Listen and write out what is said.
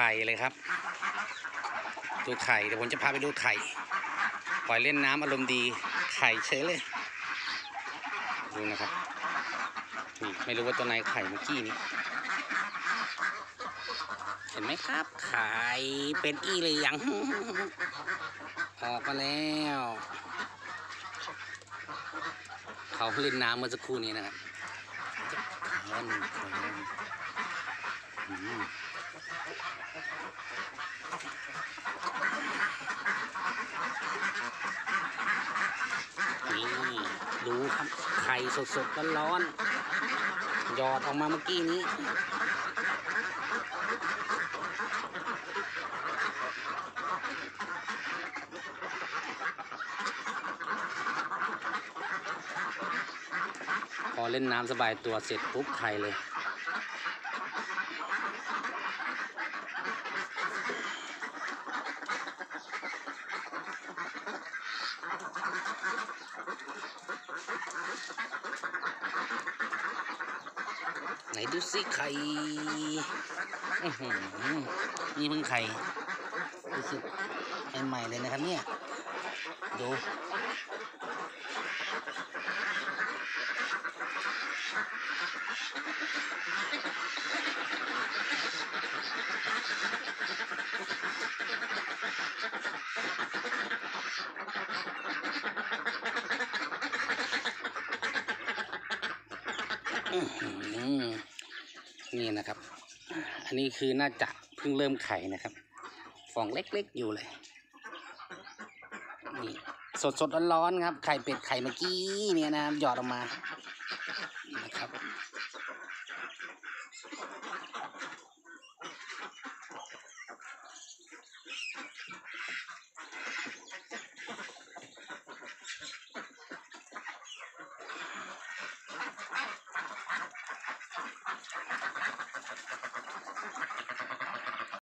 ข่เลยครับ ดูไข่เดี๋ยวผมจะพาไปดูไข่ปล่อยเล่นน้ำอารมณ์ดีไข่เฉยเลย ดูนะครับนี่ไม่รู้ว่าตัวไหนไข่เมื่อกี้นี้เห็นไหมครับไข่เป็นอีเหลืองออกมาแล้วเขาเล่นน้ำเมื่อสักครู่นี้นะครับเล่ นี่ดูครับ ไข่สดๆร้อนๆหยอดออกมาเมื่อกี้นี้พอเล่นน้ำสบายตัวเสร็จปุ๊บไข่เลย ไหนดูสิไข่นี่เพิ่งไข่รู้สึกใหม่ๆเลยนะครับเนี่ยดู อื้อหือ นี่นะครับ อันนี้คือน่าจะเพิ่งเริ่มไข่นะครับ ฟองเล็กๆอยู่เลย นี่สดสดๆร้อนๆครับ ไข่เป็ดไข่เมื่อกี้เนี่ยนะครับหยอดออกมา นะครับ